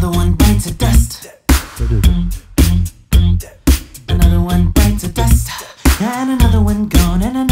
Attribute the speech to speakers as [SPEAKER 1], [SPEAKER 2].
[SPEAKER 1] Another one bites the dust. Mm, mm, mm. Another one bites the dust. And another one gone, and another